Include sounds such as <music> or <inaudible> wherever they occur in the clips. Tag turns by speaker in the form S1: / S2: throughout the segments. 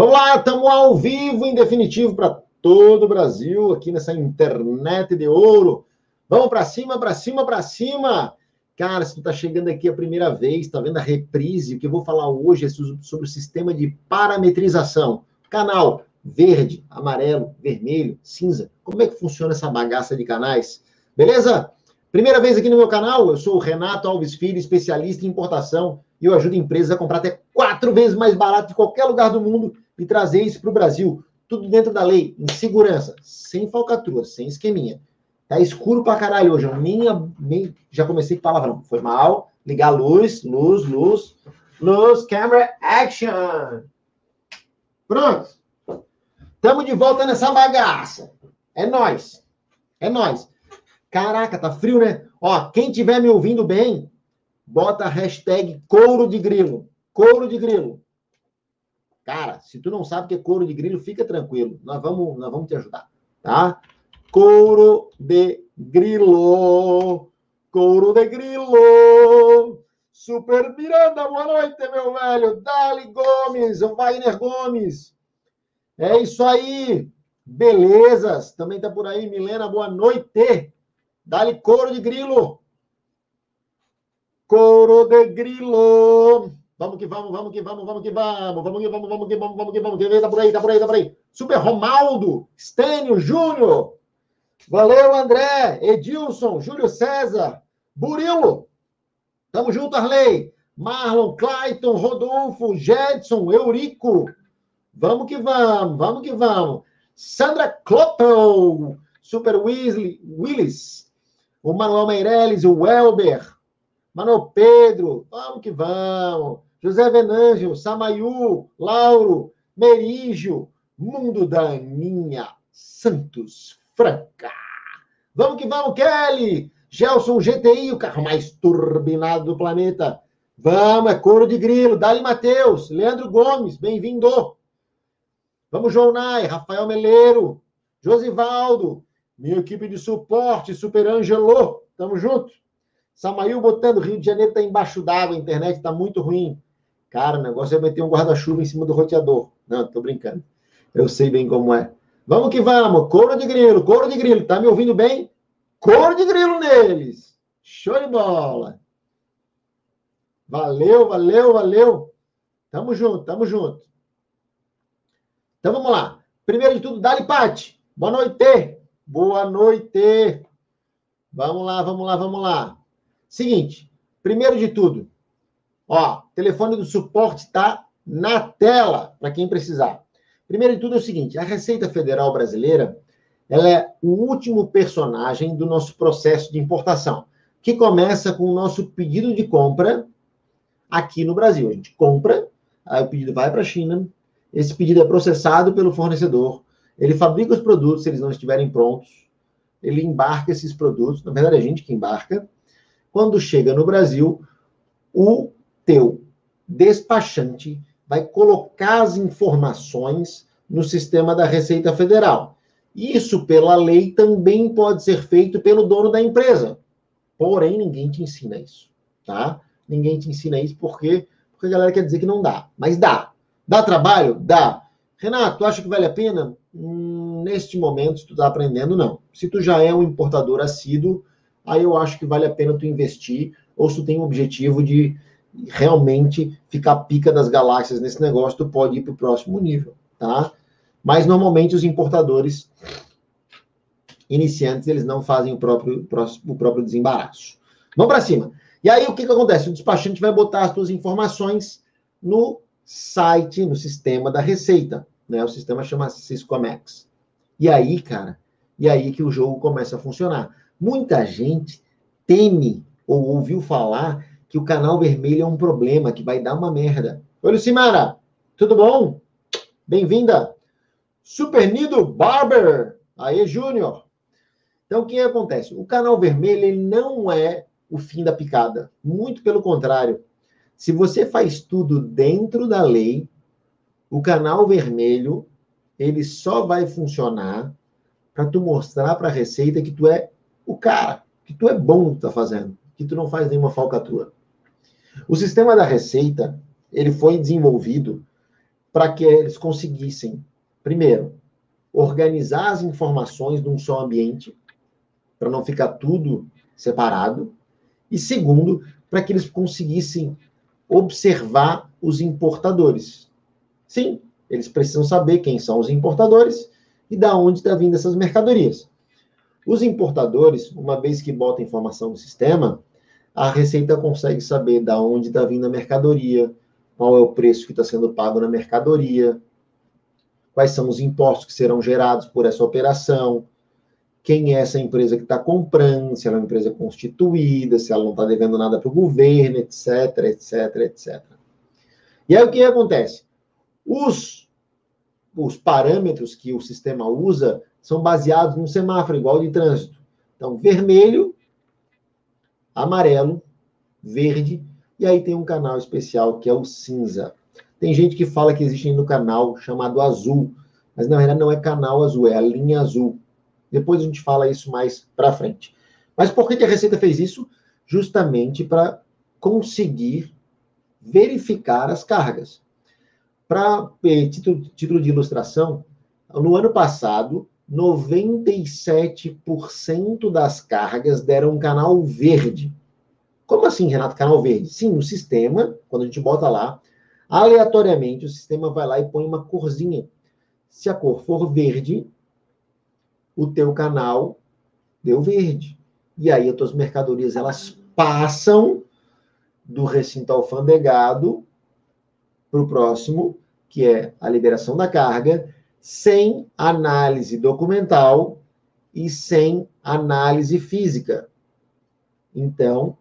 S1: Vamos lá, estamos ao vivo, em definitivo, para todo o Brasil, aqui nessa internet de ouro. Vamos para cima, para cima, para cima. Cara, se tu está chegando aqui a primeira vez, está vendo a reprise, o que eu vou falar hoje é sobre o sistema de parametrização. Canal verde, amarelo, vermelho, cinza. Como é que funciona essa bagaça de canais? Beleza? Primeira vez aqui no meu canal, eu sou o Renato Alves Filho, especialista em importação, e eu ajudo empresas a comprar até quatro vezes mais barato de qualquer lugar do mundo e trazer isso para o Brasil. Tudo dentro da lei, em segurança, sem falcatrua, sem esqueminha. Tá escuro pra caralho hoje. Nem, nem já comecei com palavrão. Foi mal. Ligar a luz, luz, luz. Luz, camera, action. Pronto. Tamo de volta nessa bagaça. É nós. É nós. Caraca, tá frio, né? Ó, quem tiver me ouvindo bem, bota a hashtag couro de grilo. Couro de grilo. Cara, se tu não sabe o que é couro de grilo, fica tranquilo. Nós vamos, nós vamos te ajudar, tá? Couro de grilo. Couro de grilo. Super Miranda, boa noite, meu velho. Dali Gomes, o Wagner Gomes. É isso aí. Belezas. Também tá por aí, Milena, boa noite. Dali couro de grilo. Couro de grilo. Vamos que vamos, vamos que vamos, vamos que vamos, vamos que vamos, vamos que vamos, vamos que vamos. Tá por aí, tá por aí, tá por aí. Super Romaldo, Stênio Júnior. Valeu, André, Edilson, Júlio César, Burilo. Tamo junto, Arley. Marlon, Clayton, Rodolfo, Jedson, Eurico. Vamos que vamos, vamos que vamos. Sandra Clopel, Super Weasley, Willis, o Manuel Meirelles, o Welber, Manuel Pedro, vamos que vamos. José Venângio, Samayu, Lauro, Merígio, Mundo da Aninha, Santos Franca. Vamos que vamos, Kelly! Gelson GTI, o carro mais turbinado do planeta. Vamos, é couro de grilo. Dali Matheus, Leandro Gomes, bem-vindo. Vamos, João Nai, Rafael Meleiro, Josivaldo, minha equipe de suporte, Super Angelo, tamo junto. Samail botando Rio de Janeiro tá embaixo d'água, a internet tá muito ruim. Cara, o negócio é meter um guarda-chuva em cima do roteador. Não, tô brincando. Eu sei bem como é. Vamos que vamos. Couro de grilo, couro de grilo. Tá me ouvindo bem? Couro de grilo neles. Show de bola. Valeu, valeu, valeu. Tamo junto, tamo junto. Então vamos lá. Primeiro de tudo, Dali Pati. Boa noite. Boa noite. Vamos lá, vamos lá, vamos lá. Seguinte, primeiro de tudo, ó, telefone do suporte está na tela para quem precisar. Primeiro de tudo é o seguinte, a Receita Federal Brasileira, ela é o último personagem do nosso processo de importação, que começa com o nosso pedido de compra aqui no Brasil. A gente compra, aí o pedido vai para a China, esse pedido é processado pelo fornecedor, ele fabrica os produtos, se eles não estiverem prontos, ele embarca esses produtos, na verdade é a gente que embarca. Quando chega no Brasil, o teu despachante vai colocar as informações no sistema da Receita Federal. Isso, pela lei, também pode ser feito pelo dono da empresa. Porém, ninguém te ensina isso, tá? Ninguém te ensina isso porque, porque a galera quer dizer que não dá. Mas dá. Dá trabalho? Dá. Renato, acha que vale a pena? Hum, neste momento, se tu está aprendendo, não. Se tu já é um importador assíduo, aí eu acho que vale a pena tu investir, ou se tu tem o objetivo de realmente ficar pica das galáxias nesse negócio, tu pode ir para o próximo nível, tá? Mas normalmente os importadores iniciantes, eles não fazem o próprio, o próprio desembaraço. Vamos para cima. E aí o que, que acontece? O despachante vai botar as suas informações no site, no sistema da Receita. Né? O sistema chama Syscomex. E aí, cara, e aí que o jogo começa a funcionar. Muita gente teme ou ouviu falar que o canal vermelho é um problema, que vai dar uma merda. Oi, Lucimara, tudo bom? Bem-vinda. Super Nido Barber. Aí, Júnior. Então, o que acontece? O canal vermelho ele não é o fim da picada. Muito pelo contrário. Se você faz tudo dentro da lei, o canal vermelho ele só vai funcionar para tu mostrar para a Receita que tu é o cara, que tu é bom no que tá fazendo, que tu não faz nenhuma falcatrua. O sistema da Receita ele foi desenvolvido para que eles conseguissem, primeiro, organizar as informações num só ambiente, para não ficar tudo separado, e segundo, para que eles conseguissem observar os importadores. Sim, eles precisam saber quem são os importadores e da onde está vindo essas mercadorias. Os importadores, uma vez que bota informação no sistema, a Receita consegue saber da onde está vindo a mercadoria, qual é o preço que está sendo pago na mercadoria, quais são os impostos que serão gerados por essa operação, quem é essa empresa que está comprando, se ela é uma empresa constituída, se ela não está devendo nada para o governo, etc, etc, etc. E aí o que acontece? Os, os parâmetros que o sistema usa são baseados num semáforo igual de trânsito. Então, vermelho, amarelo, verde, e aí tem um canal especial que é o cinza. Tem gente que fala que existe no canal chamado azul, mas na verdade não é canal azul, é a linha azul. Depois a gente fala isso mais para frente. Mas por que a Receita fez isso? Justamente para conseguir verificar as cargas. Para título, título de ilustração, no ano passado, 97% das cargas deram um canal verde. Como assim, Renato, canal verde? Sim, o sistema, quando a gente bota lá, aleatoriamente o sistema vai lá e põe uma corzinha. Se a cor for verde, o teu canal deu verde. E aí as tuas mercadorias elas passam do recinto alfandegado para o próximo, que é a liberação da carga, sem análise documental e sem análise física. Então,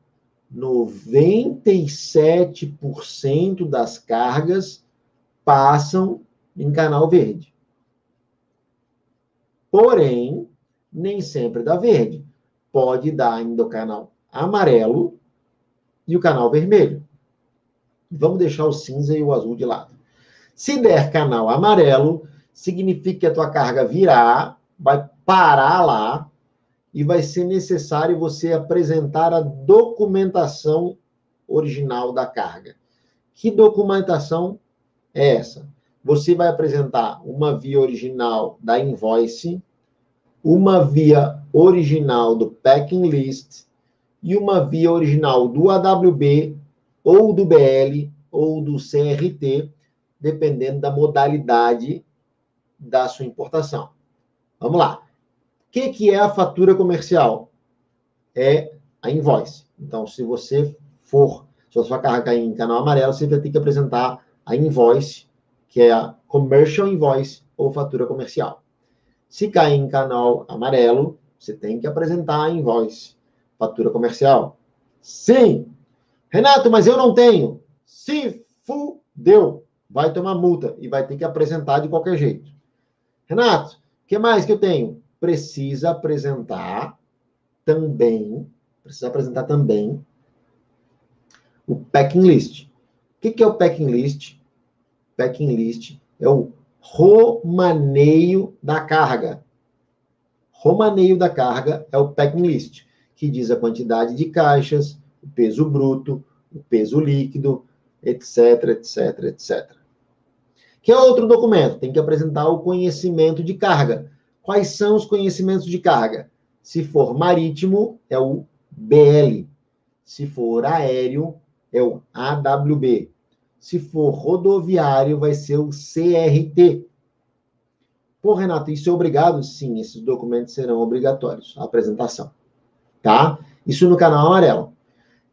S1: 97% das cargas passam em canal verde. Porém, nem sempre dá verde. Pode dar ainda o canal amarelo e o canal vermelho. Vamos deixar o cinza e o azul de lado. Se der canal amarelo, significa que a tua carga virar, vai parar lá e vai ser necessário você apresentar a documentação original da carga. Que documentação é essa? Você vai apresentar uma via original da invoice, uma via original do packing list e uma via original do AWB ou do BL ou do CRT, dependendo da modalidade da sua importação. Vamos lá. O que, que é a fatura comercial? É a invoice. Então, se você for, se a sua carga cair em canal amarelo, você vai ter que apresentar a invoice, que é a commercial invoice ou fatura comercial. Se cair em canal amarelo, você tem que apresentar a invoice, fatura comercial. Sim! Renato, mas eu não tenho. Se fudeu, vai tomar multa e vai ter que apresentar de qualquer jeito. Renato, o que mais que eu tenho? Precisa apresentar também, precisa apresentar também o packing list. O que é o packing list? Packing list é o romaneio da carga. Romaneio da carga é o packing list, que diz a quantidade de caixas, o peso bruto, o peso líquido, etc, etc, etc. Que é outro documento, tem que apresentar o conhecimento de carga. Quais são os conhecimentos de carga? Se for marítimo, é o BL. Se for aéreo, é o AWB. Se for rodoviário, vai ser o CRT. Pô, Renato, isso é obrigado? Sim, esses documentos serão obrigatórios, a apresentação. Tá? Isso no canal amarelo.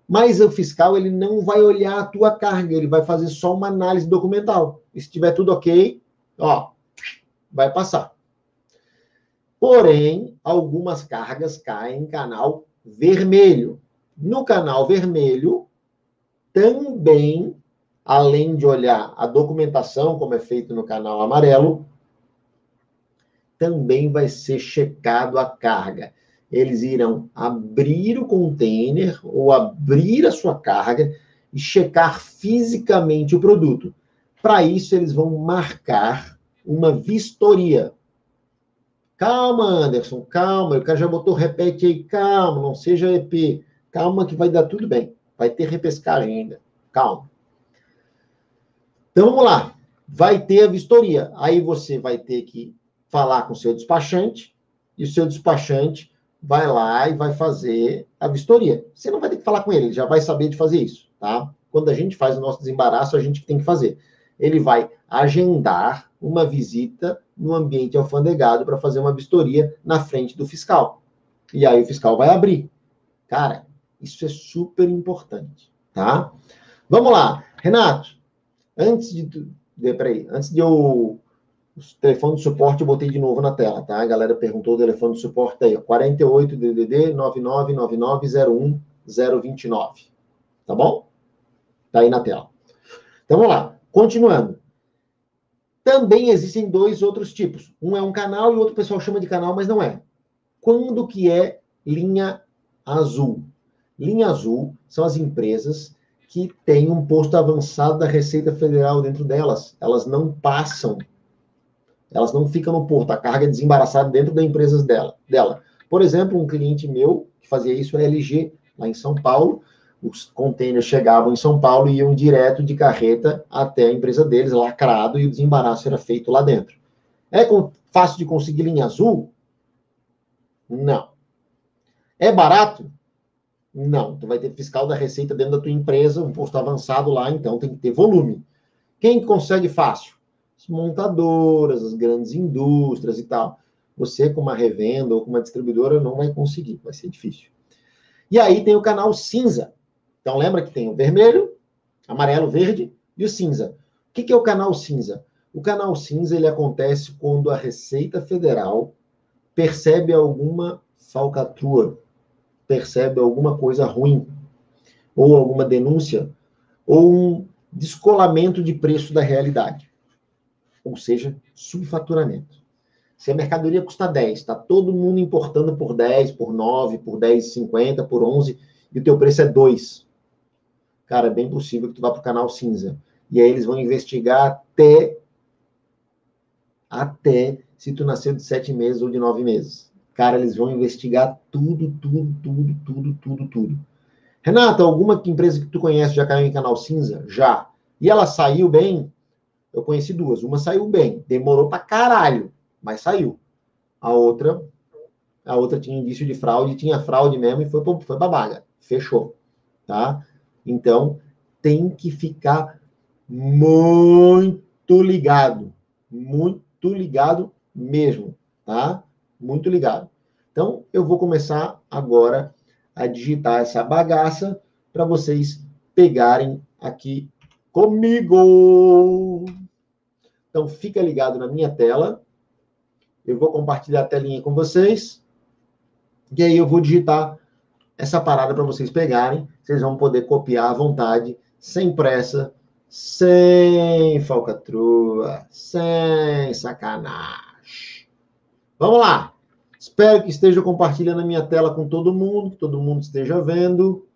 S1: Mas o fiscal, ele não vai olhar a tua carga, ele vai fazer só uma análise documental. E se tiver tudo ok, ó, vai passar. Porém, algumas cargas caem em canal vermelho. No canal vermelho, também, além de olhar a documentação, como é feito no canal amarelo, também vai ser checado a carga eles irão abrir o container ou abrir a sua carga e checar fisicamente o produto. Para isso, eles vão marcar uma vistoria. Calma, Anderson, calma. O cara já botou repete aí, calma, não seja EP. Calma que vai dar tudo bem. Vai ter repescagem ainda. Calma. Então vamos lá. vai ter a vistoria. Aí você vai ter que falar com o seu despachante, e o seu despachante vai lá e vai fazer a vistoria. Você não vai ter que falar com ele, ele já vai saber de fazer isso, tá? Quando a gente faz o nosso desembaraço, a gente tem que fazer. Ele vai agendar uma visita no ambiente alfandegado para fazer uma vistoria na frente do fiscal. E aí o fiscal vai abrir. Cara, isso é super importante, tá? Vamos lá. Renato, antes de. Peraí, antes de eu. O telefone de suporte eu botei de novo na tela, tá? A galera perguntou o telefone de suporte aí, ó. 48 DDD 9999029. Tá bom? Tá aí na tela. Então vamos lá. Continuando. Também existem dois outros tipos. Um é um canal e o outro o pessoal chama de canal, mas não é. Quando que é linha azul? Linha azul são as empresas que têm um posto avançado da Receita Federal dentro delas. Elas não passam, elas não ficam no porto, a carga é desembaraçada dentro das empresas dela. dela. Por exemplo, um cliente meu que fazia isso a LG, lá em São Paulo. Os containers chegavam em São Paulo e iam direto de carreta até a empresa deles, lacrado, e o desembaraço era feito lá dentro. É fácil de conseguir linha azul? Não. É barato? Não. Tu vai ter fiscal da Receita dentro da tua empresa, um posto avançado lá, então tem que ter volume. Quem consegue fácil? As montadoras, as grandes indústrias e tal. Você, com uma revenda ou com uma distribuidora, não vai conseguir, vai ser difícil. E aí tem o canal cinza. Então lembra que tem o vermelho, amarelo, verde e o cinza. O que é o canal cinza? O canal cinza ele acontece quando a Receita Federal percebe alguma falcatrua, percebe alguma coisa ruim, ou alguma denúncia, ou um descolamento de preço da realidade. Ou seja, subfaturamento. Se a mercadoria custa 10, está todo mundo importando por 10, por 9, por 10,50, por 11, e o teu preço é 2. Cara, é bem possível que tu vá para o canal cinza. E aí eles vão investigar até até se tu nasceu de 7 meses ou de 9 meses. Cara, eles vão investigar tudo, tudo, tudo, tudo, tudo, tudo. Renata, alguma empresa que tu conhece já caiu em canal cinza? Já. E ela saiu bem? Eu conheci duas. Uma saiu bem, demorou pra caralho, mas saiu. A outra, a outra tinha indício de fraude, tinha fraude mesmo e foi, foi. Fechou. Tá? Então, tem que ficar muito ligado. Muito ligado mesmo, tá? muito ligado. Então, eu vou começar agora a digitar essa bagaça para vocês pegarem aqui comigo. Então, fica ligado na minha tela. Eu vou compartilhar a telinha com vocês. E aí eu vou digitar essa parada para vocês pegarem. Vocês vão poder copiar à vontade, sem pressa, sem falcatrua, sem sacanagem. Vamos lá. Espero que esteja compartilhando a minha tela com todo mundo, que todo mundo esteja vendo.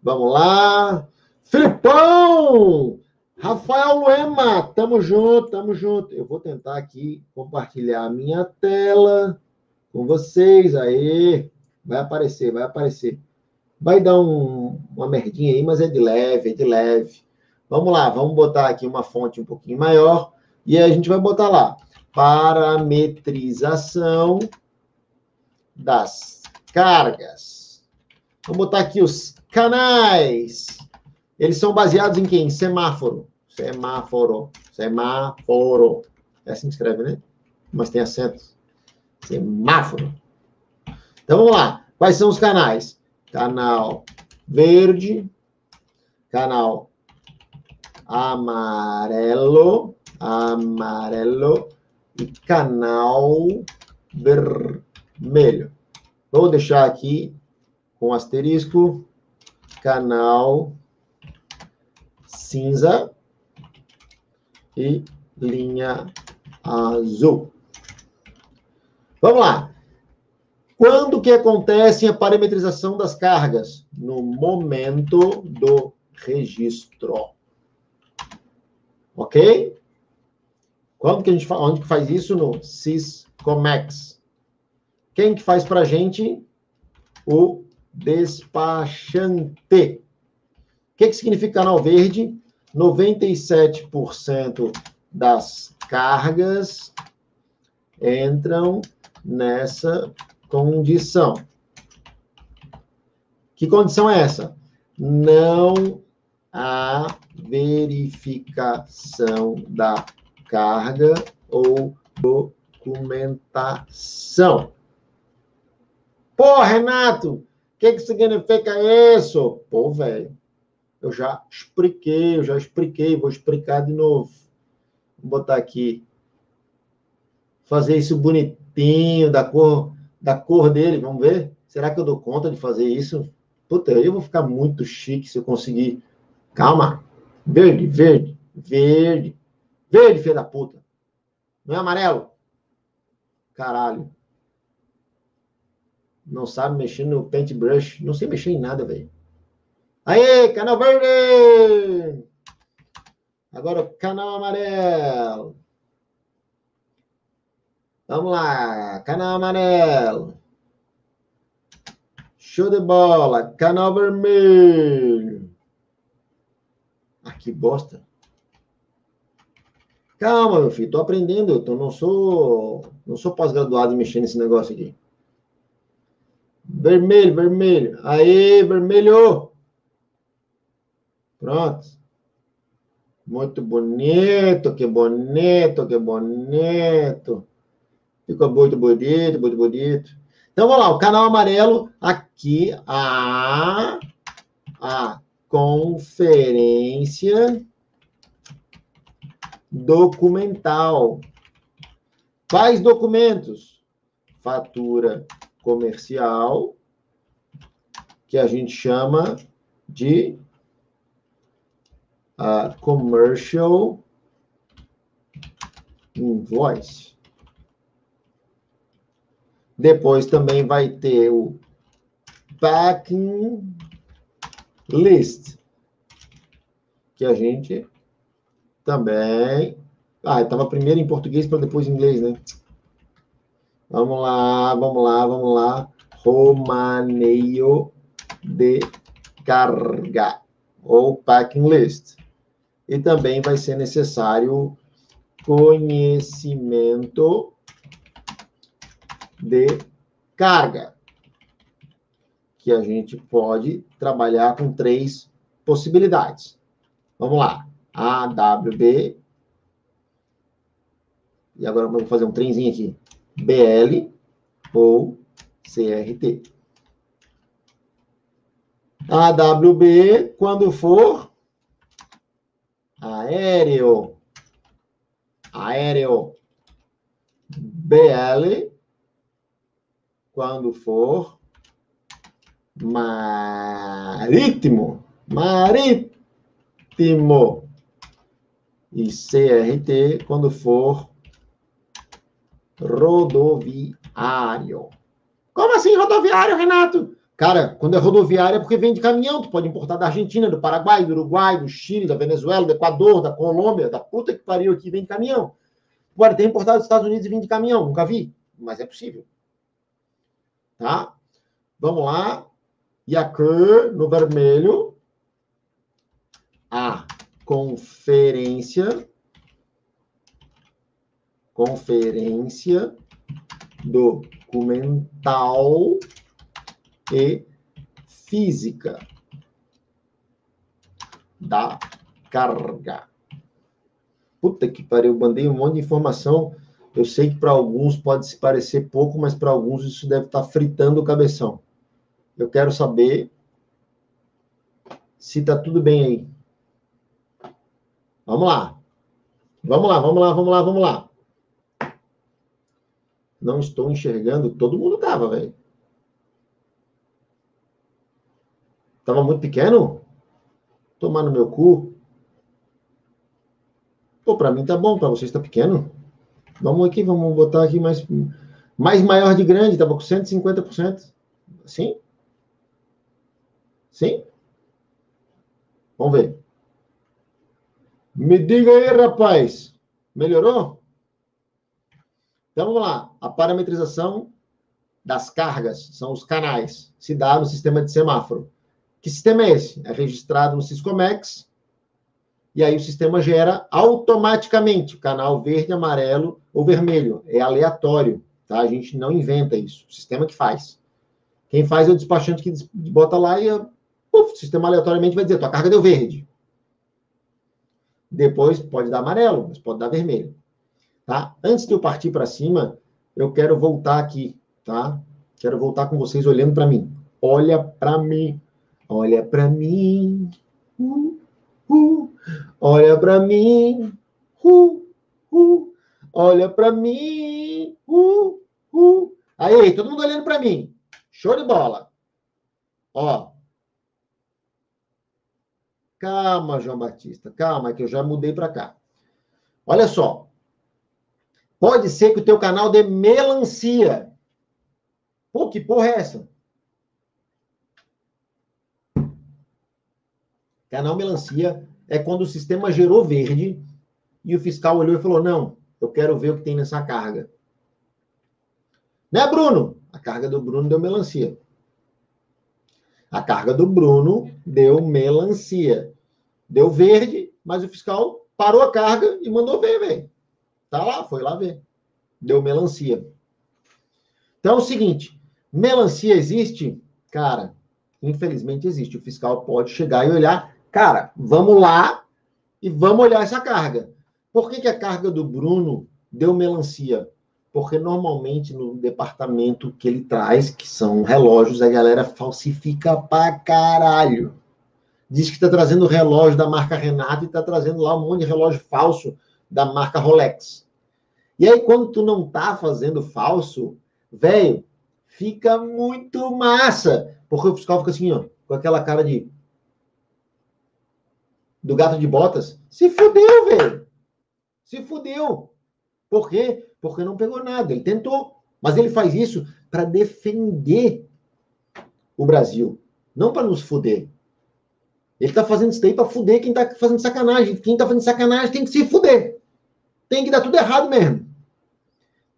S1: Vamos lá. Filipão! Rafael Luema, tamo junto, tamo junto. Eu vou tentar aqui compartilhar a minha tela com vocês. Aí, vai aparecer, vai aparecer. Vai dar um, uma merdinha aí, mas é de leve, é de leve. Vamos lá, vamos botar aqui uma fonte um pouquinho maior e a gente vai botar lá parametrização das cargas. Vamos botar aqui os canais. Eles são baseados em quem? Semáforo. Semáforo. Semáforo. É assim que escreve, né? Mas tem acento. Semáforo. Então vamos lá. Quais são os canais? Canal verde, canal amarelo, amarelo, e canal vermelho. Vou deixar aqui com asterisco, canal cinza e linha azul. Vamos lá. Quando que acontece a parametrização das cargas? No momento do registro. Ok? Quando que a gente onde que faz isso? No Syscomex. Quem que faz para gente? O despachante. O que, que significa canal verde? 97% das cargas entram nessa condição. Que condição é essa? Não há verificação da carga ou documentação. Pô, Renato, o que, que significa isso? Pô, velho, eu já expliquei, eu já expliquei, vou explicar de novo. Vou botar aqui. Fazer isso bonitinho, da cor, da cor dele, vamos ver? Será que eu dou conta de fazer isso? Puta, eu vou ficar muito chique se eu conseguir. Calma. Verde, verde, verde. Verde, filho da puta. Não é amarelo? Caralho. Não sabe mexer no paintbrush. Não sei mexer em nada, velho. Aê, canal verde! Agora canal amarelo. Vamos lá, canal amarelo. Show de bola, canal vermelho. Ah, que bosta. Calma, meu filho, tô aprendendo, então não sou, não sou pós-graduado mexer nesse negócio aqui. Vermelho, vermelho. Aí, vermelho. Pronto. Muito bonito, que bonito, que bonito. Ficou muito bonito, muito bonito. Então, vamos lá, o canal amarelo, aqui, a, a conferência documental. Quais documentos? Fatura comercial, que a gente chama de uh, commercial invoice. Depois também vai ter o packing list, que a gente também. Ah, estava primeiro em português para depois em inglês, né? Vamos lá, vamos lá, vamos lá. Romaneio de carga ou packing list. E também vai ser necessário conhecimento de carga, que a gente pode trabalhar com três possibilidades. Vamos lá. AWB. E agora vamos fazer um trenzinho aqui. BL ou CRT. AWB quando for aéreo. Aéreo. BL quando for marítimo. Marítimo e CRT quando for rodoviário. Como assim rodoviário, Renato? Cara, quando é rodoviário é porque vem de caminhão. Tu pode importar da Argentina, do Paraguai, do Uruguai, do Chile, da Venezuela, do Equador, da Colômbia, da puta que pariu aqui, vem de caminhão. Pode ter importado dos Estados Unidos e vir de caminhão. Nunca vi, mas é possível. Tá? Vamos lá. E a cor no vermelho. A conferência conferência documental e física da carga. Puta que pariu, mandei um monte de informação. Eu sei que para alguns pode se parecer pouco, mas para alguns isso deve estar tá fritando o cabeção. Eu quero saber se está tudo bem aí. Vamos lá. Vamos lá, vamos lá, vamos lá, vamos lá. Não estou enxergando. Todo mundo tava, velho. Tava muito pequeno? Tomar no meu cu. Pô, para mim tá bom, para vocês tá pequeno. Vamos aqui, vamos botar aqui mais mais maior de grande, tava com 150%. Sim? Sim? Vamos ver. Me diga aí, rapaz. Melhorou? Então vamos lá. A parametrização das cargas são os canais. Se dá no sistema de semáforo. Que sistema é esse? É registrado no Syscomex E aí o sistema gera automaticamente canal verde, amarelo ou vermelho. É aleatório, tá? A gente não inventa isso. O sistema que faz. Quem faz é o despachante que bota lá e o sistema aleatoriamente vai dizer, tua carga deu verde. Depois pode dar amarelo, mas pode dar vermelho. Tá? Antes de eu partir para cima, eu quero voltar aqui, tá? Quero voltar com vocês olhando para mim. Olha para mim. Olha para mim. Uh, uh. Olha para mim. Uh, uh. Olha para mim. Uh, uh. Aí, todo mundo olhando para mim. Show de bola. Ó, Calma, João Batista, calma, que eu já mudei para cá. Olha só. Pode ser que o teu canal dê melancia. Pô, que porra é essa? Canal melancia é quando o sistema gerou verde e o fiscal olhou e falou: não, eu quero ver o que tem nessa carga. Né, Bruno? A carga do Bruno deu melancia. A carga do Bruno deu melancia. Deu verde, mas o fiscal parou a carga e mandou ver, velho. Tá lá, foi lá ver. Deu melancia. Então é o seguinte: melancia existe? Cara, infelizmente existe. O fiscal pode chegar e olhar. Cara, vamos lá e vamos olhar essa carga. Por que, que a carga do Bruno deu melancia? porque normalmente no departamento que ele traz, que são relógios, a galera falsifica pra caralho. Diz que está trazendo relógio da marca Renato e está trazendo lá um monte de relógio falso da marca Rolex. E aí, quando tu não tá fazendo falso, velho, fica muito massa. Porque o fiscal fica assim, ó, com aquela cara de. Do gato de botas. Se fudeu, velho. Se fudeu. Por quê? Porque não pegou nada. Ele tentou. Mas ele faz isso para defender o Brasil, não para nos fuder. Ele está fazendo isso daí para fuder quem está fazendo sacanagem. Quem está fazendo sacanagem tem que se fuder. Tem que dar tudo errado mesmo.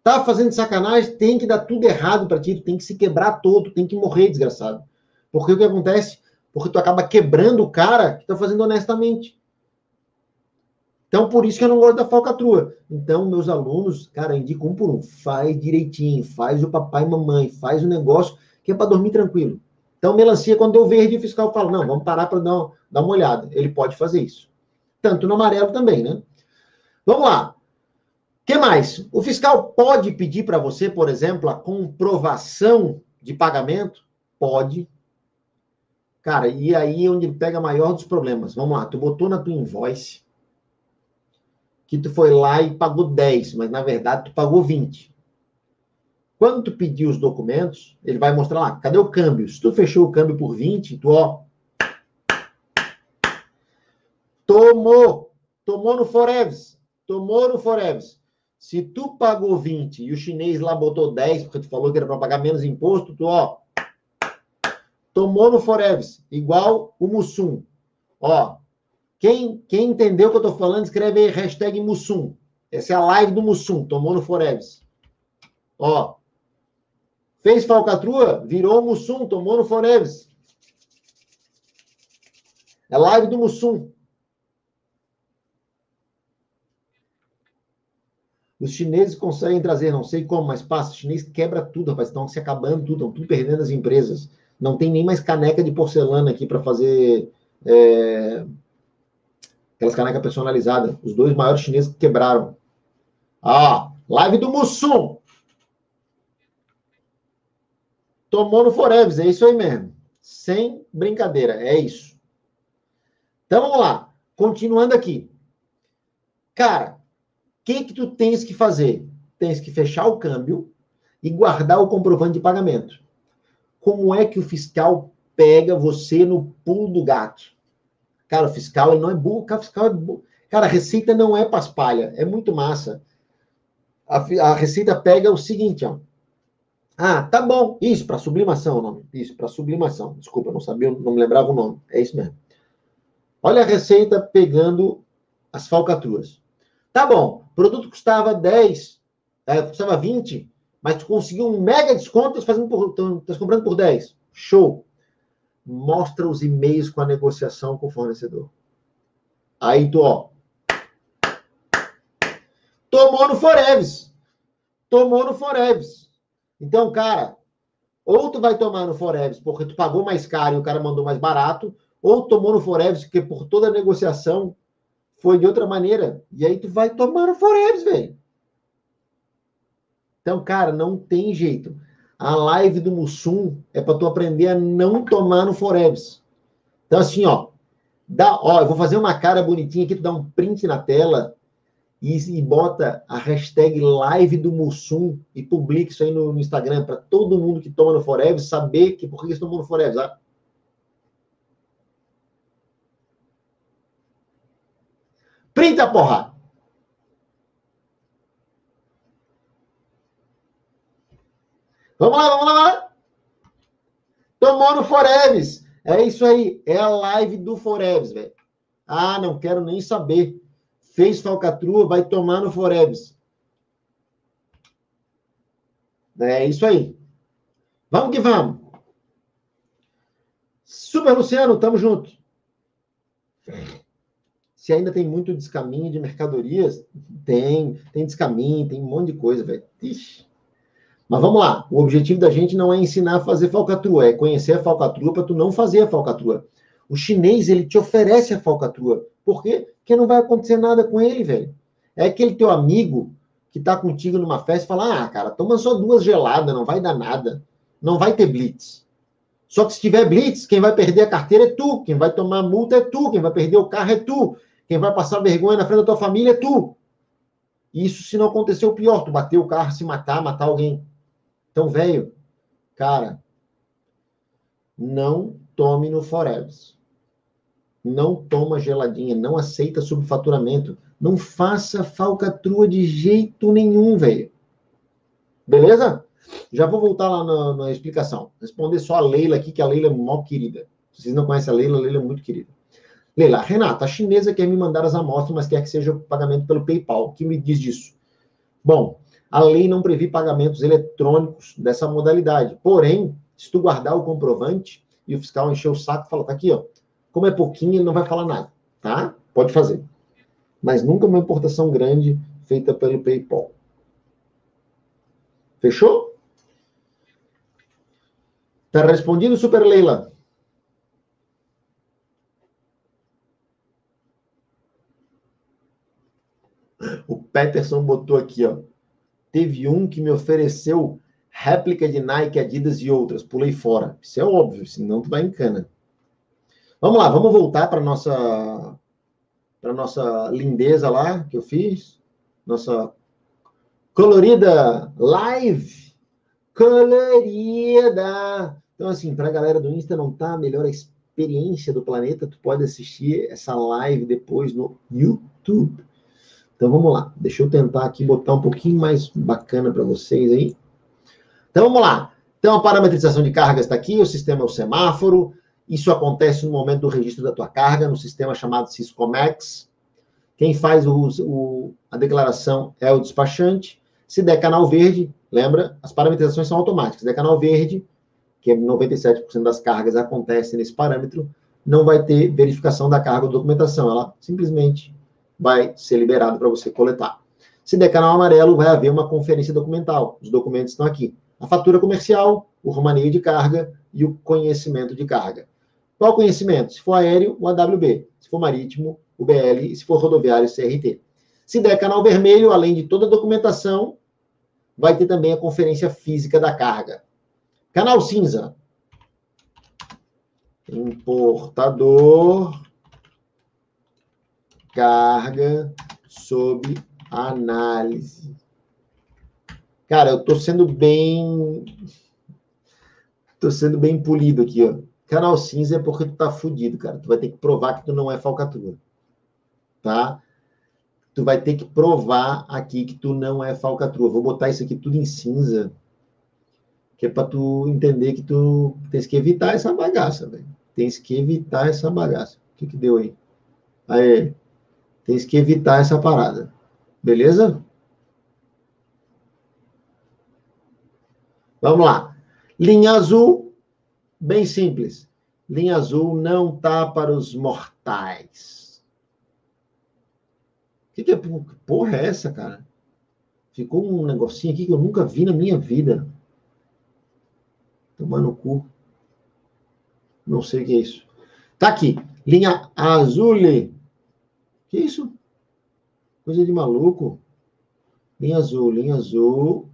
S1: Tá fazendo sacanagem, tem que dar tudo errado para ti. Tem que se quebrar todo, tem que morrer, desgraçado. Porque o que acontece? Porque tu acaba quebrando o cara que está fazendo honestamente. Então, por isso que eu não gosto da falcatrua. Então, meus alunos, cara, indicam um por um. Faz direitinho, faz o papai e mamãe, faz o negócio que é para dormir tranquilo. Então, melancia, quando deu verde, o fiscal fala, não, vamos parar para dar, dar uma olhada. Ele pode fazer isso. Tanto no amarelo também, né? Vamos lá. O que mais? O fiscal pode pedir para você, por exemplo, a comprovação de pagamento? Pode. Cara, e aí é onde ele pega maior dos problemas. Vamos lá, tu botou na tua invoice que tu foi lá e pagou 10, mas na verdade tu pagou 20. Quando tu pedir os documentos, ele vai mostrar lá, cadê o câmbio? Se tu fechou o câmbio por 20, tu ó. Tomou, tomou no Foreves, tomou no Foreves. Se tu pagou 20 e o chinês lá botou 10, porque tu falou que era para pagar menos imposto, tu ó. Tomou no Foreves, igual o Mussum. Ó, quem, quem entendeu o que eu estou falando, escreve aí hashtag Mussum. Essa é a live do Mussum, tomou no Foreves. Ó. Fez falcatrua, virou Mussum, tomou no Foreves. É live do Mussum. Os chineses conseguem trazer, não sei como, mas passa. O chinês quebra tudo, rapaz. Estão se acabando tudo, estão tudo perdendo as empresas. Não tem nem mais caneca de porcelana aqui para fazer é, Aquelas canecas personalizadas. Os dois maiores chineses quebraram. Ah, live do Mussum. Tomou no Forever, é isso aí mesmo. Sem brincadeira, é isso. Então vamos lá. Continuando aqui. Cara, o que que tu tens que fazer? Tens que fechar o câmbio e guardar o comprovante de pagamento. Como é que o fiscal pega você no pulo do gato? Cara, o fiscal ele não é burro, cara, fiscal é burro. Cara, a receita não é paspalha, é muito massa. A, a receita pega o seguinte, ó. Ah, tá bom. Isso, para sublimação o nome. Isso, para sublimação. Desculpa, não sabia, não me lembrava o nome. É isso mesmo. Olha a receita pegando as falcatruas. Tá bom, o produto custava 10, é, custava 20, mas tu conseguiu um mega desconto, fazendo por, comprando por 10. Show mostra os e-mails com a negociação com o fornecedor. Aí tu, ó. Tomou no Foreves. Tomou no Foreves. Então, cara, ou tu vai tomar no Foreves porque tu pagou mais caro e o cara mandou mais barato, ou tomou no Foreves porque por toda a negociação foi de outra maneira. E aí tu vai tomar no Foreves, velho. Então, cara, não tem jeito. A live do Mussum é para tu aprender a não tomar no Foreves. Então, assim, ó, dá, ó, eu vou fazer uma cara bonitinha aqui, tu dá um print na tela e, e bota a hashtag live do Mussum e publica isso aí no, no Instagram para todo mundo que toma no Forever saber que por que eles tomam no Forever, sabe? Printa, porra! Vamos lá, vamos lá. Tomou no Foreves. É isso aí. É a live do Foreves, velho. Ah, não quero nem saber. Fez falcatrua, vai tomar no Foreves. É isso aí. Vamos que vamos. Super Luciano, tamo junto. Se ainda tem muito descaminho de mercadorias, tem, tem descaminho, tem um monte de coisa, velho. Mas vamos lá. O objetivo da gente não é ensinar a fazer falcatrua, é conhecer a falcatrua para tu não fazer a falcatrua. O chinês, ele te oferece a falcatrua. Por quê? Porque não vai acontecer nada com ele, velho. É aquele teu amigo que tá contigo numa festa e fala: ah, cara, toma só duas geladas, não vai dar nada. Não vai ter blitz. Só que se tiver blitz, quem vai perder a carteira é tu, quem vai tomar multa é tu, quem vai perder o carro é tu, quem vai passar vergonha na frente da tua família é tu. Isso se não acontecer o pior, tu bater o carro, se matar, matar alguém. Então, velho, cara, não tome no Forever. Não toma geladinha, não aceita subfaturamento. Não faça falcatrua de jeito nenhum, velho. Beleza? Já vou voltar lá na, na, explicação. Responder só a Leila aqui, que a Leila é mó querida. Se vocês não conhecem a Leila, a Leila é muito querida. Leila, Renata, a chinesa quer me mandar as amostras, mas quer que seja pagamento pelo PayPal. O que me diz disso? Bom, a lei não prevê pagamentos eletrônicos dessa modalidade. Porém, se tu guardar o comprovante e o fiscal encher o saco e falar, tá aqui, ó. Como é pouquinho, ele não vai falar nada, tá? Pode fazer. Mas nunca uma importação grande feita pelo PayPal. Fechou? Tá respondido, Super Leila? O Peterson botou aqui, ó. Teve um que me ofereceu réplica de Nike, Adidas e outras. Pulei fora. Isso é óbvio, senão tu vai em cana. Vamos lá, vamos voltar para nossa para nossa lindeza lá que eu fiz, nossa colorida live, colorida. Então assim, para a galera do Insta não tá a melhor experiência do planeta, tu pode assistir essa live depois no YouTube. Então vamos lá, deixa eu tentar aqui botar um pouquinho mais bacana para vocês aí. Então vamos lá. Então a parametrização de cargas está aqui, o sistema é o semáforo. Isso acontece no momento do registro da tua carga, no sistema chamado Syscomex. Quem faz o, o, a declaração é o despachante. Se der canal verde, lembra, as parametrizações são automáticas. Se der canal verde, que é 97% das cargas acontecem nesse parâmetro, não vai ter verificação da carga ou documentação. Ela simplesmente vai ser liberado para você coletar. Se der canal amarelo, vai haver uma conferência documental. Os documentos estão aqui. A fatura comercial, o romaneio de carga e o conhecimento de carga. Qual conhecimento? Se for aéreo, o AWB. Se for marítimo, o BL. E se for rodoviário, o CRT. Se der canal vermelho, além de toda a documentação, vai ter também a conferência física da carga. Canal cinza. Importador carga sob análise. Cara, eu tô sendo bem. Tô sendo bem polido aqui, ó. Canal cinza é porque tu tá fudido, cara. Tu vai ter que provar que tu não é falcatrua. Tá? Tu vai ter que provar aqui que tu não é falcatrua. Vou botar isso aqui tudo em cinza. Que é pra tu entender que tu tens que evitar essa bagaça, velho. Tens que evitar essa bagaça. O que que deu aí? Aí. Tem que evitar essa parada. Beleza? Vamos lá. Linha azul, bem simples. Linha azul não tá para os mortais. Que, que, é, porra é essa, cara? Ficou um negocinho aqui que eu nunca vi na minha vida. Tomar no cu. Não sei o que é isso. Tá aqui. Linha azul. Que isso? Coisa de maluco. Linha azul, linha azul.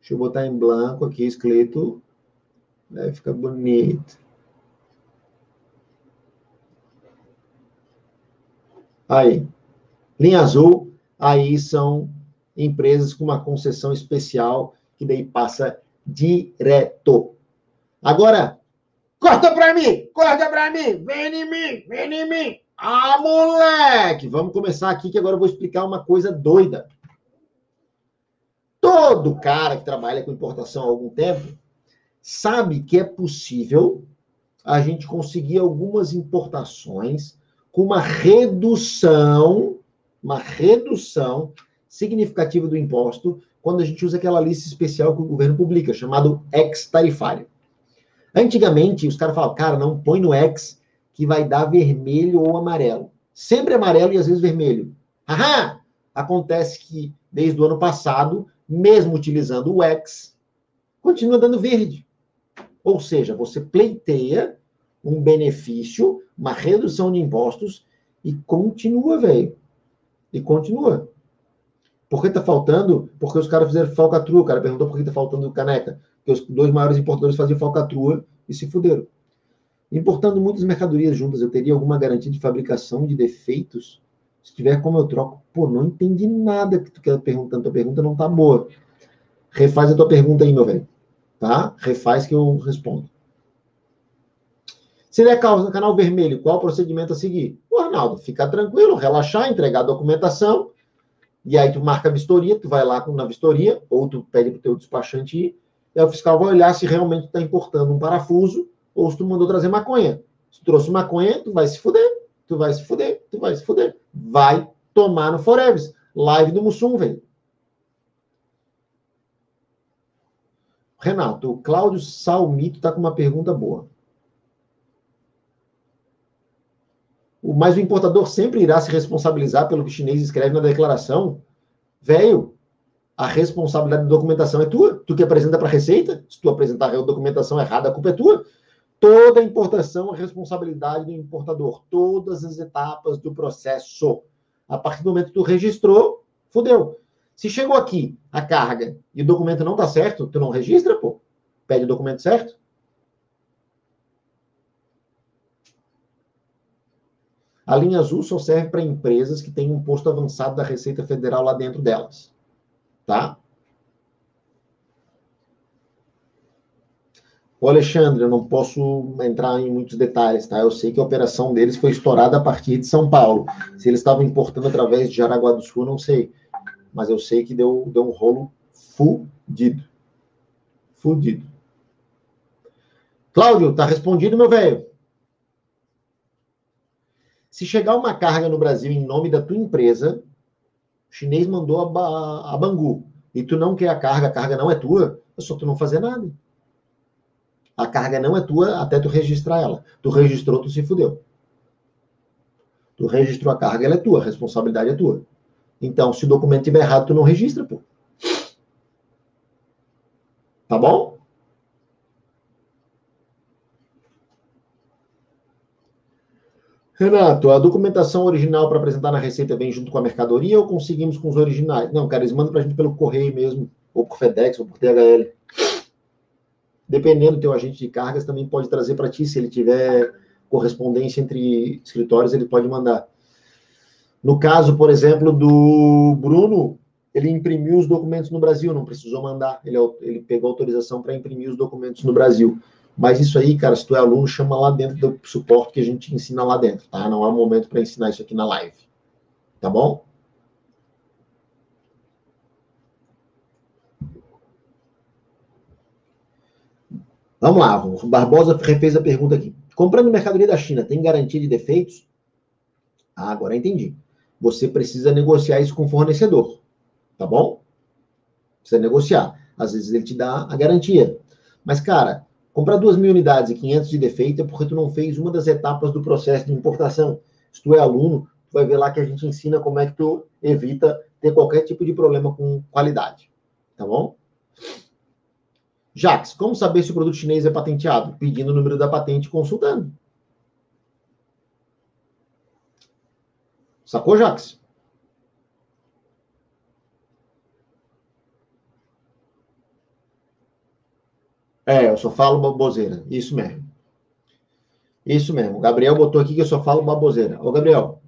S1: Deixa eu botar em branco aqui escrito. Vai ficar bonito. Aí. Linha azul, aí são empresas com uma concessão especial que daí passa direto. Agora, corta para mim, corta para mim, vem em mim, vem em mim. Ah, moleque! Vamos começar aqui que agora eu vou explicar uma coisa doida. Todo cara que trabalha com importação há algum tempo sabe que é possível a gente conseguir algumas importações com uma redução, uma redução significativa do imposto quando a gente usa aquela lista especial que o governo publica, chamado ex-tarifário. Antigamente, os caras falavam, cara, não põe no ex que vai dar vermelho ou amarelo. Sempre amarelo e às vezes vermelho. Aham! Acontece que, desde o ano passado, mesmo utilizando o X, continua dando verde. Ou seja, você pleiteia um benefício, uma redução de impostos e continua, velho. E continua. Por que está faltando? Porque os caras fizeram falcatrua. O cara perguntou por que está faltando caneca. Porque os dois maiores importadores faziam falcatrua e se fuderam. Importando muitas mercadorias juntas, eu teria alguma garantia de fabricação de defeitos? Se tiver como eu troco. Pô, não entendi nada que tu quer perguntando. Tua pergunta não tá boa. Refaz a tua pergunta aí, meu velho. Tá? Refaz que eu respondo. Se der causa no canal vermelho, qual o procedimento a seguir? O Arnaldo, fica tranquilo, relaxar, entregar a documentação, e aí tu marca a vistoria, tu vai lá na vistoria, ou tu pede pro teu despachante ir, e aí o fiscal vai olhar se realmente está importando um parafuso, ou se tu mandou trazer maconha. Se trouxe maconha, tu vai se fuder, tu vai se fuder, tu vai se fuder vai tomar no Forever. Live do Mussum, velho. Renato, o Cláudio Salmito está com uma pergunta boa. Mas o importador sempre irá se responsabilizar pelo que o chinês escreve na declaração. Velho, a responsabilidade da documentação é tua. Tu que apresenta para a Receita, se tu apresentar a documentação errada, a culpa é tua. Toda importação é responsabilidade do importador. Todas as etapas do processo. A partir do momento que tu registrou, fudeu. Se chegou aqui a carga e o documento não tá certo, tu não registra, pô. Pede o documento certo. A linha azul só serve para empresas que têm um posto avançado da Receita Federal lá dentro delas. Tá? O Alexandre, eu não posso entrar em muitos detalhes, tá? Eu sei que a operação deles foi estourada a partir de São Paulo. Se eles estavam importando através de Jaraguá do Sul, não sei. Mas eu sei que deu, deu um rolo fudido. Fudido. Cláudio, tá respondido, meu velho? Se chegar uma carga no Brasil em nome da tua empresa, o chinês mandou a, a, a Bangu, e tu não quer a carga, a carga não é tua, é só tu não fazer nada. A carga não é tua até tu registrar ela. Tu registrou, tu se fudeu. Tu registrou a carga, ela é tua, a responsabilidade é tua. Então, se o documento estiver errado, tu não registra, pô. Tá bom? Renato, a documentação original para apresentar na Receita vem junto com a mercadoria ou conseguimos com os originais? Não, cara, eles mandam para a gente pelo correio mesmo, ou por FedEx, ou por THL dependendo do teu agente de cargas, também pode trazer para ti, se ele tiver correspondência entre escritórios, ele pode mandar. No caso, por exemplo, do Bruno, ele imprimiu os documentos no Brasil, não precisou mandar, ele, ele pegou autorização para imprimir os documentos no Brasil. Mas isso aí, cara, se tu é aluno, chama lá dentro do suporte que a gente ensina lá dentro, tá? Não há momento para ensinar isso aqui na live. Tá bom? Vamos lá, o Barbosa refez a pergunta aqui. Comprando mercadoria da China, tem garantia de defeitos? Ah, agora entendi. Você precisa negociar isso com o fornecedor, tá bom? Precisa negociar. Às vezes ele te dá a garantia. Mas, cara, comprar duas mil unidades e 500 de defeito é porque tu não fez uma das etapas do processo de importação. Se tu é aluno, tu vai ver lá que a gente ensina como é que tu evita ter qualquer tipo de problema com qualidade. Tá bom? Jax, como saber se o produto chinês é patenteado? Pedindo o número da patente e consultando. Sacou, Jax? É, eu só falo baboseira. Isso mesmo. Isso mesmo. O Gabriel botou aqui que eu só falo baboseira. Ô, Gabriel.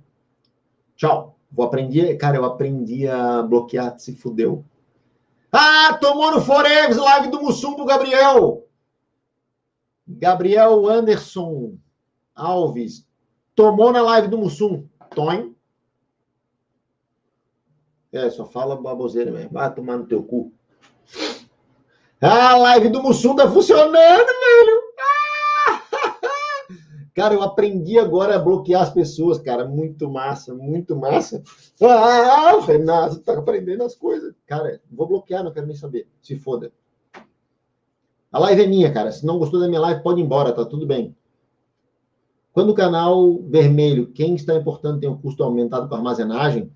S1: Tchau. Vou aprender. Cara, eu aprendi a bloquear. Se fudeu. Ah, tomou no Forex, live do Mussum pro Gabriel. Gabriel Anderson Alves. Tomou na live do Mussum. Toin. É, só fala baboseira mesmo. Vai tomar no teu cu. A live do Mussum tá funcionando, velho. Ah! Cara, eu aprendi agora a bloquear as pessoas, cara. Muito massa, muito massa. Ah, Renato, tá aprendendo as coisas. Cara, vou bloquear, não quero nem saber. Se foda. A live é minha, cara. Se não gostou da minha live, pode ir embora, tá tudo bem. Quando o canal vermelho, quem está importando tem um custo aumentado com armazenagem,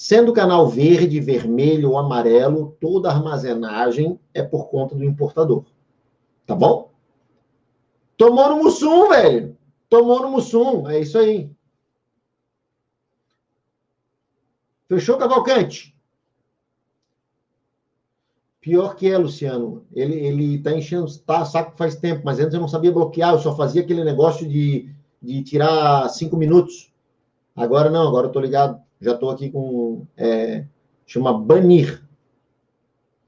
S1: Sendo canal verde, vermelho ou amarelo, toda armazenagem é por conta do importador. Tá bom? Tomou no Mussum, velho. Tomou no Mussum. É isso aí. Fechou, Cavalcante? Pior que é, Luciano. Ele, ele tá enchendo tá, saco faz tempo, mas antes eu não sabia bloquear, eu só fazia aquele negócio de, de tirar cinco minutos. Agora não, agora eu tô ligado. Já estou aqui com. É, chama banir.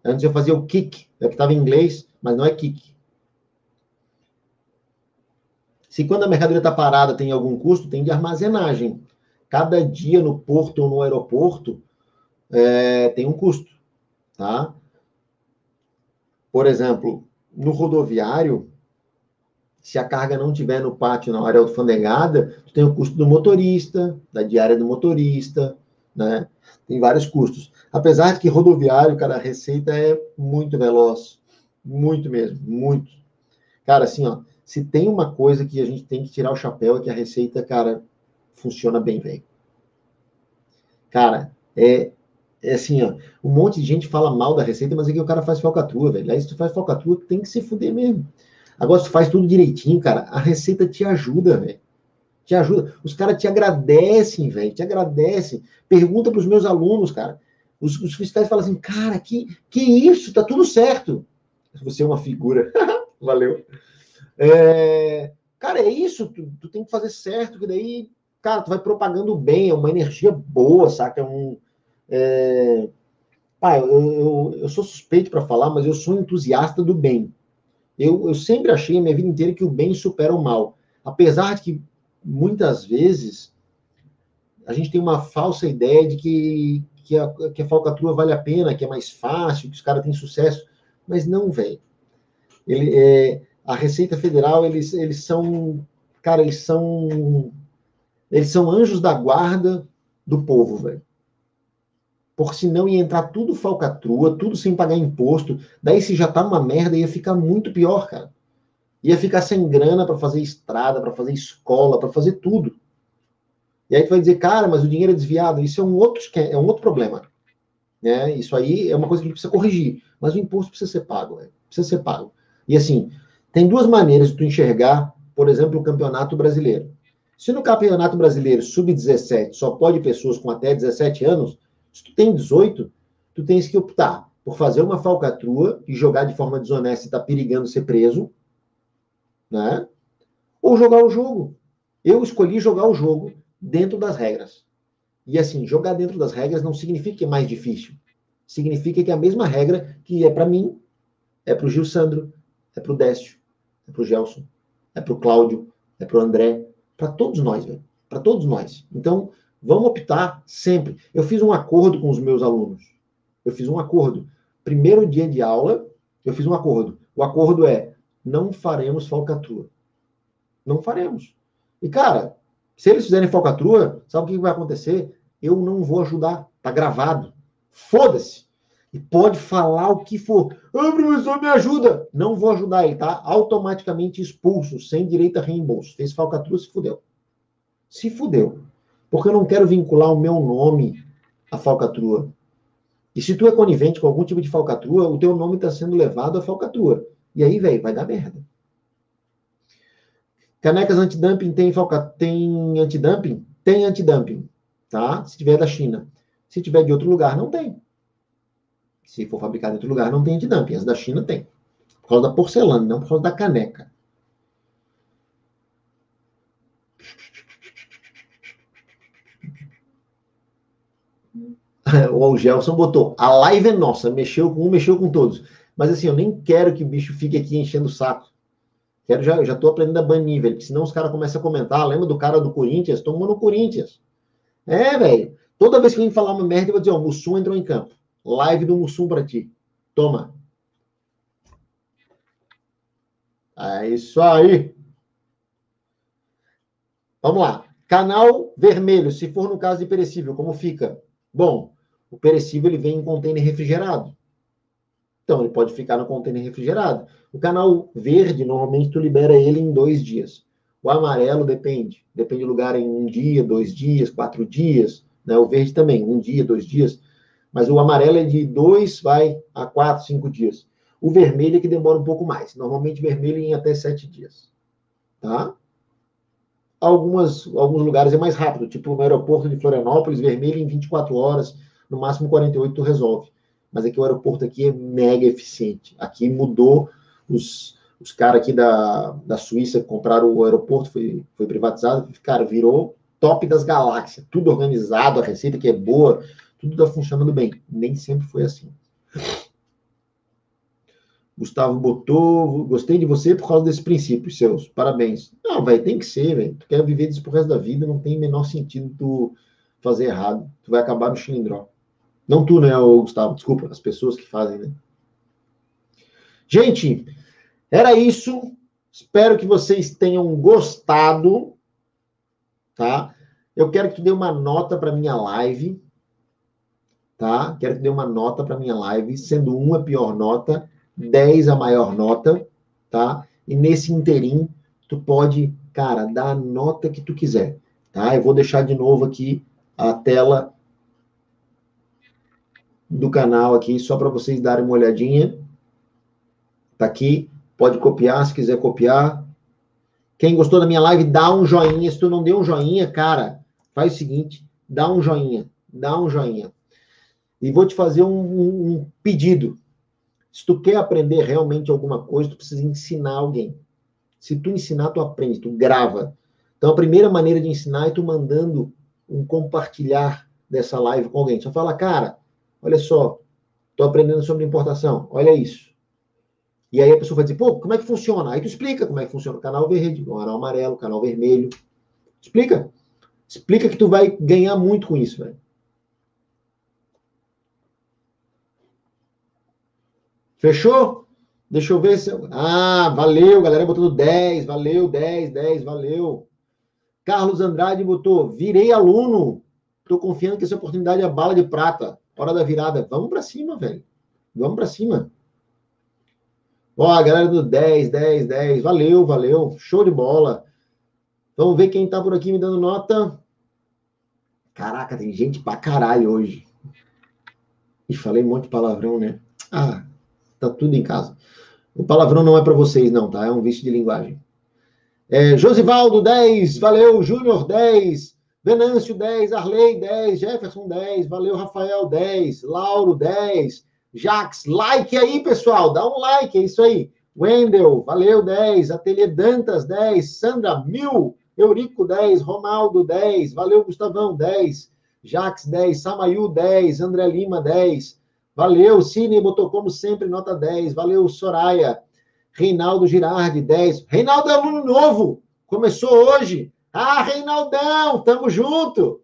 S1: Antes eu fazia o kick, é que estava em inglês, mas não é kick. Se quando a mercadoria está parada tem algum custo, tem de armazenagem. Cada dia no porto ou no aeroporto é, tem um custo, tá? Por exemplo, no rodoviário, se a carga não tiver no pátio na área alfandegada, tu tem o custo do motorista, da diária do motorista, né? Tem vários custos. Apesar de que rodoviário, cara, a receita é muito veloz. Muito mesmo, muito. Cara, assim, ó, se tem uma coisa que a gente tem que tirar o chapéu é que a receita, cara, funciona bem, velho. Cara, é, é assim, ó, um monte de gente fala mal da receita, mas é que o cara faz falcatrua, velho. Aí se tu faz falcatrua, tem que se fuder mesmo. Agora, se tu faz tudo direitinho, cara, a receita te ajuda, velho. Te ajuda. Os caras te agradecem, velho. Te agradecem. Pergunta para os meus alunos, cara. Os, os, fiscais falam assim, cara, que, que isso? Tá tudo certo. Você é uma figura. <laughs> Valeu. É, cara, é isso. Tu, tu, tem que fazer certo, que daí, cara, tu vai propagando bem. É uma energia boa, saca? É um. É... Pai, eu, eu, eu sou suspeito para falar, mas eu sou entusiasta do bem. Eu, eu sempre achei a minha vida inteira que o bem supera o mal. Apesar de que, muitas vezes, a gente tem uma falsa ideia de que, que, a, que a falcatrua vale a pena, que é mais fácil, que os caras têm sucesso. Mas não, velho. Ele, é, a Receita Federal, eles, eles são, cara, eles são, eles são anjos da guarda do povo, velho porque senão ia entrar tudo falcatrua, tudo sem pagar imposto. Daí, se já tá uma merda, ia ficar muito pior, cara. Ia ficar sem grana para fazer estrada, para fazer escola, para fazer tudo. E aí tu vai dizer, cara, mas o dinheiro é desviado. Isso é um outro, é um outro problema. Né? Isso aí é uma coisa que a gente precisa corrigir. Mas o imposto precisa ser pago, né? precisa ser pago. E assim, tem duas maneiras de tu enxergar, por exemplo, o campeonato brasileiro. Se no campeonato brasileiro sub-17 só pode pessoas com até 17 anos, se tu tem 18, tu tens que optar por fazer uma falcatrua e jogar de forma desonesta e estar tá perigando ser preso, né? Ou jogar o jogo. Eu escolhi jogar o jogo dentro das regras. E assim, jogar dentro das regras não significa que é mais difícil. Significa que é a mesma regra que é para mim, é para o Gil Sandro, é para o Décio, é para o Gelson, é para o Cláudio, é para o André, para todos nós, velho. Para todos nós. Então, Vamos optar sempre. Eu fiz um acordo com os meus alunos. Eu fiz um acordo. Primeiro dia de aula, eu fiz um acordo. O acordo é: não faremos falcatrua. Não faremos. E, cara, se eles fizerem falcatrua, sabe o que vai acontecer? Eu não vou ajudar. Tá gravado. Foda-se. E pode falar o que for. Ah, professor, me ajuda. Não vou ajudar. Ele tá automaticamente expulso, sem direito a reembolso. Fez falcatrua, se fudeu. Se fudeu. Porque eu não quero vincular o meu nome à falcatrua. E se tu é conivente com algum tipo de falcatrua, o teu nome está sendo levado à falcatrua. E aí, velho, vai dar merda. Canecas antidumping tem falca... tem antidumping? Tem antidumping, tá? Se tiver da China. Se tiver de outro lugar, não tem. Se for fabricado em outro lugar, não tem antidumping. As da China tem. Por causa da porcelana, não por causa da caneca. <laughs> o Gelson botou, a live é nossa, mexeu com um, mexeu com todos. Mas assim, eu nem quero que o bicho fique aqui enchendo o saco. Quero já, já tô aprendendo a banir, velho, porque senão os caras começam a comentar, lembra do cara do Corinthians? Tomou no Corinthians. É, velho. Toda vez que alguém falar uma merda, eu vou dizer, ó, o Mussum entrou em campo. Live do Mussum para ti. Toma. É isso aí. Vamos lá. Canal vermelho, se for no caso de perecível, como fica? Bom, o perecível ele vem em container refrigerado. Então, ele pode ficar no container refrigerado. O canal verde, normalmente, tu libera ele em dois dias. O amarelo depende. Depende do lugar em um dia, dois dias, quatro dias. Né? O verde também, um dia, dois dias. Mas o amarelo é de dois, vai a quatro, cinco dias. O vermelho é que demora um pouco mais. Normalmente, vermelho em até sete dias. Tá? Algumas, alguns lugares é mais rápido, tipo no aeroporto de Florianópolis, vermelho em 24 horas, no máximo 48 tu resolve. Mas aqui o aeroporto aqui é mega eficiente. Aqui mudou os, os caras aqui da, da Suíça compraram o aeroporto, foi, foi privatizado, cara, virou top das galáxias, tudo organizado, a receita que é boa, tudo está funcionando bem. Nem sempre foi assim. Gustavo botou, gostei de você por causa desses princípios seus. Parabéns. Não, velho, tem que ser, velho. Tu quer viver disso pro resto da vida, não tem menor sentido tu fazer errado. Tu vai acabar no chilindró. Não tu, né, Gustavo? Desculpa, as pessoas que fazem, né? Gente, era isso. Espero que vocês tenham gostado, tá? Eu quero que tu dê uma nota para minha live, tá? Quero que dê uma nota para minha live, sendo uma a pior nota 10 a maior nota, tá? E nesse interim, tu pode, cara, dar a nota que tu quiser, tá? Eu vou deixar de novo aqui a tela do canal aqui, só para vocês darem uma olhadinha. Tá aqui, pode copiar se quiser copiar. Quem gostou da minha live, dá um joinha. Se tu não deu um joinha, cara, faz o seguinte, dá um joinha, dá um joinha. E vou te fazer um, um, um pedido. Se tu quer aprender realmente alguma coisa, tu precisa ensinar alguém. Se tu ensinar, tu aprende, tu grava. Então, a primeira maneira de ensinar é tu mandando um compartilhar dessa live com alguém. Só fala, cara, olha só, tô aprendendo sobre importação, olha isso. E aí a pessoa vai dizer, pô, como é que funciona? Aí tu explica como é que funciona o canal verde, o canal amarelo, o canal vermelho. Explica. Explica que tu vai ganhar muito com isso, velho. Fechou? Deixa eu ver se. Ah, valeu, galera botando 10, valeu, 10, 10, valeu. Carlos Andrade botou, virei aluno. Tô confiando que essa oportunidade é bala de prata. Hora da virada. Vamos para cima, velho. Vamos para cima. Ó, a galera do 10, 10, 10. Valeu, valeu. Show de bola. Vamos ver quem tá por aqui me dando nota. Caraca, tem gente pra caralho hoje. E falei um monte de palavrão, né? Ah, Tá tudo em casa. O palavrão não é para vocês, não, tá? É um vício de linguagem. É, Josivaldo, 10. Valeu, Júnior, 10. Venâncio, 10. Arley, 10. Jefferson, 10. Valeu, Rafael, 10. Lauro, 10. Jax, like aí, pessoal. Dá um like, é isso aí. Wendel, valeu, 10. Ateliê Dantas, 10. Sandra, mil. Eurico, 10. Ronaldo, 10. Valeu, Gustavão, 10. Jax, 10. Samayu, 10. André Lima, 10. Valeu, Cine botou como sempre nota 10. Valeu, Soraya. Reinaldo Girardi, 10. Reinaldo é aluno novo. Começou hoje. Ah, Reinaldão, tamo junto.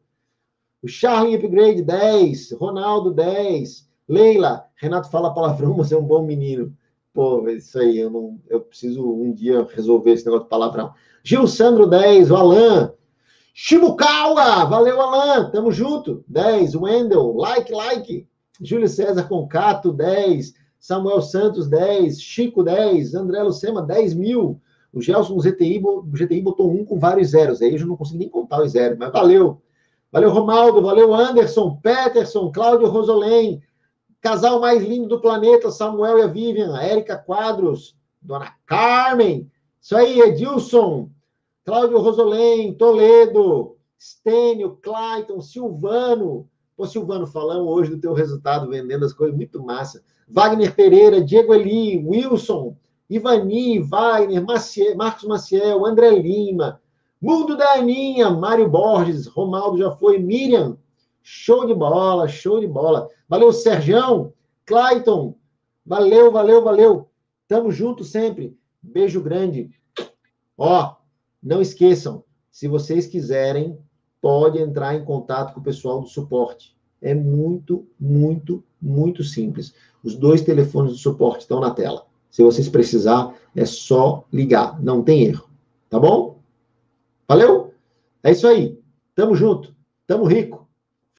S1: O Charlie Upgrade, 10. Ronaldo, 10. Leila, Renato fala palavrão, <laughs> mas é um bom menino. Pô, isso aí, eu, não, eu preciso um dia resolver esse negócio de palavrão. Gil Sandro, 10. O Alan. Shibukawa, valeu, Alan, tamo junto. 10. Wendel, like, like. Júlio César Concato, 10. Samuel Santos, 10. Chico, 10. André Lucema, 10 mil. O Gelson GTI, GTI botou um com vários zeros. Aí eu já não consigo nem contar os zeros, mas valeu. Valeu, Romaldo. Valeu, Anderson, Peterson, Cláudio Rosolém. Casal mais lindo do planeta, Samuel e a Vivian. Érica Quadros. Dona Carmen. Isso aí, Edilson. Cláudio Rosolém, Toledo. Stênio, Clayton, Silvano. Pô, Silvano, falamos hoje do teu resultado vendendo as coisas, muito massa. Wagner Pereira, Diego Eli, Wilson, Ivani, Wagner, Maciel, Marcos Maciel, André Lima, Mundo da Aninha, Mário Borges, Romaldo já foi, Miriam, show de bola, show de bola. Valeu, Serjão, Clayton, valeu, valeu, valeu. Tamo junto sempre. Beijo grande. Ó, não esqueçam, se vocês quiserem, pode entrar em contato com o pessoal do suporte. É muito, muito, muito simples. Os dois telefones do suporte estão na tela. Se vocês precisar, é só ligar, não tem erro. Tá bom? Valeu? É isso aí. Tamo junto. Tamo rico.